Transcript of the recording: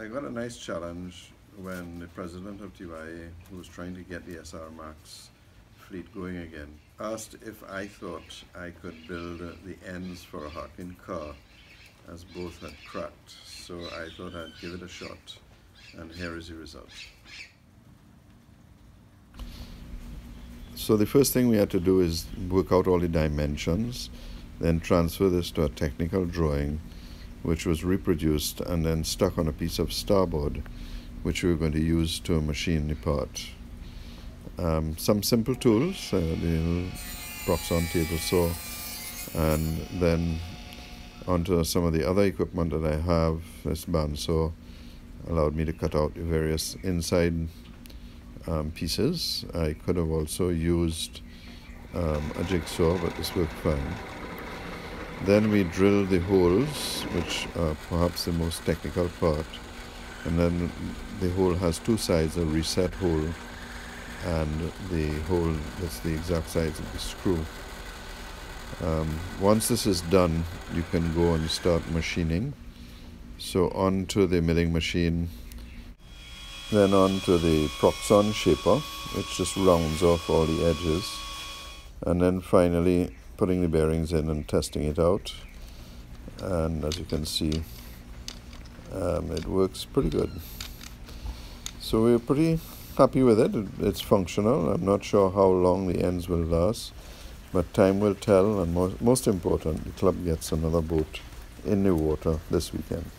I got a nice challenge when the president of TYA, who was trying to get the SR Max fleet going again, asked if I thought I could build the ends for a Harken car as both had cracked. So I thought I'd give it a shot and here is the result. So the first thing we had to do is work out all the dimensions, then transfer this to a technical drawing which was reproduced and then stuck on a piece of starboard, which we were going to use to machine the part. Um, some simple tools, uh, the Proxxon table saw, and then onto some of the other equipment that I have, this bandsaw allowed me to cut out the various inside um, pieces. I could have also used um, a jigsaw, but this worked fine. Then we drill the holes, which are perhaps the most technical part. And then the hole has two sides, a reset hole and the hole that's the exact size of the screw. Um, once this is done, you can go and start machining. So onto the milling machine, then onto the Proxxon shaper, which just rounds off all the edges. And then finally putting the bearings in and testing it out. And as you can see um, it works pretty good. So we're pretty happy with it. It's functional. I'm not sure how long the ends will last but time will tell. And most, most important the club gets another boat in the water this weekend